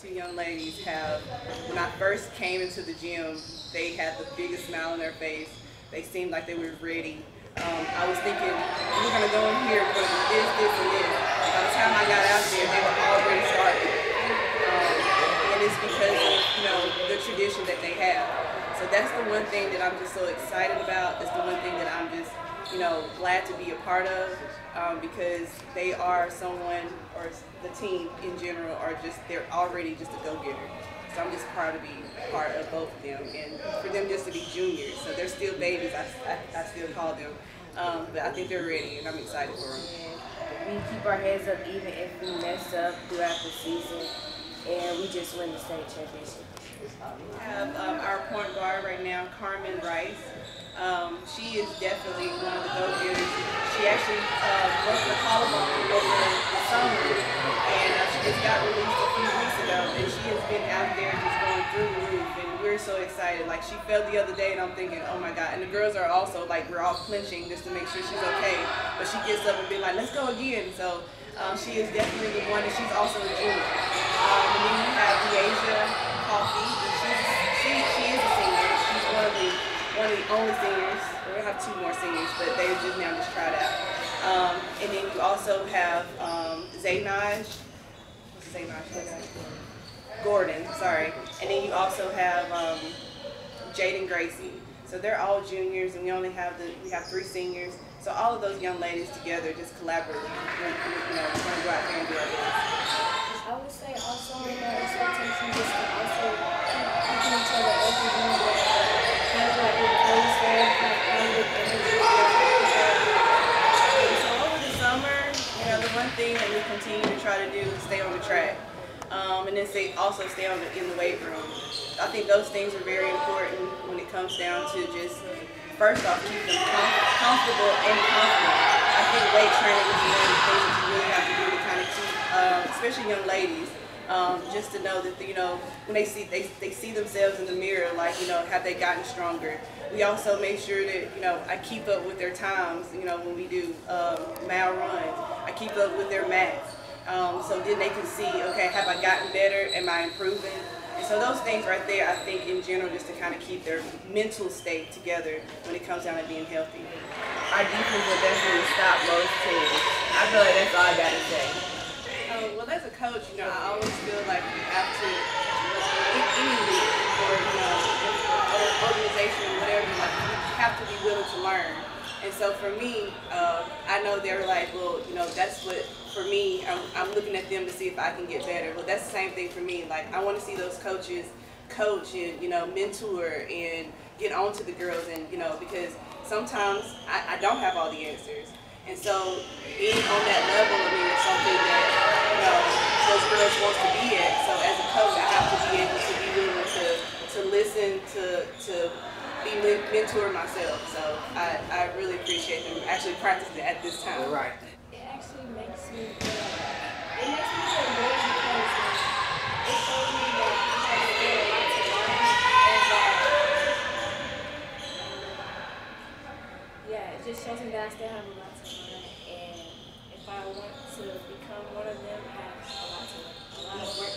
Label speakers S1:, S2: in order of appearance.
S1: two young ladies have, when I first came into the gym, they had the biggest smile on their face. They seemed like they were ready. Um, I was thinking, we're going to go in here, to this, this, and this. By the time I got out there, they were already starting. Um, and it's because of, you know, the tradition that they have. So that's the one thing that I'm just so excited about. It's the one thing that I'm just, you know, glad to be a part of um, because they are someone, or the team in general, are just, they're already just a go-getter. So I'm just proud to be part of both of them. And for them just to be juniors, so they're still babies, I, I, I still call them. Um, but I think they're ready, and I'm excited for them.
S2: We keep our heads up even if we mess up throughout the season, and we just win the state championship.
S1: We have um, our point guard right now, Carmen Rice. Um, she is definitely one of the go-getters. She actually uh, broke her collarbone over the summer, and uh, she just got released a few weeks ago, and she has been out there just going through the roof, and we're so excited. Like, she fell the other day, and I'm thinking, oh my God. And the girls are also, like, we're all clinching just to make sure she's okay, but she gets up and be like, let's go again. So um, she is definitely the one, and she's also a junior. Um, and then you have Deasia Coffee. She's, she, she is a senior. She's one of the one of the only seniors. We have two more seniors, but they just now just tried out. Um, and then you also have um, Zaynaj. What's Zaynaj? Gordon, sorry. And then you also have um, Jaden Gracie. So they're all juniors, and we only have the we have three seniors. So all of those young ladies together, just collaboratively, you know, we're going to go out there and do our best.
S2: I would say also in the expectation is to also keep keeping each other open, kind of like with coach there, kind.
S1: So over the summer, you know, the one thing that we continue to try to do is stay on the track. Um, and then stay, also stay on the, in the weight room. I think those things are very important when it comes down to just, first off, keep them com comfortable and confident. I think weight training is one of the things that you really have to do to kind of keep, um, especially young ladies, um, just to know that, you know, when they see, they, they see themselves in the mirror, like, you know, have they gotten stronger? We also make sure that, you know, I keep up with their times, you know, when we do um, mile runs. I keep up with their math. Um, so then they can see, okay, have I gotten better? Am I improving? And so those things right there, I think in general, just to kind of keep their mental state together when it comes down to being healthy.
S3: Our defense will definitely stop most teams. I feel like that's all I got to say.
S1: Uh, well, as a coach, you know, I always feel like you have to, in any league or, you know, organization or whatever, like, you have to be willing to learn. And so for me, uh, I know they're like, well, you know, that's what, for me, I'm, I'm looking at them to see if I can get better. Well, that's the same thing for me. Like, I want to see those coaches coach and, you know, mentor and get on to the girls and, you know, because sometimes I, I don't have all the answers. And so being on that level, I mean, it's something that, you know, those girls want to be at. So as a coach, I have to be able to be willing to, to listen, to, to be mentor myself. So I, I really appreciate them actually practicing at this time.
S3: All right.
S2: It actually makes me feel, it makes me feel good because it shows me that I have still a lot to learn and that, me that I still have a lot to learn and if I want to become one of them, I have a lot to, learn, a lot of work.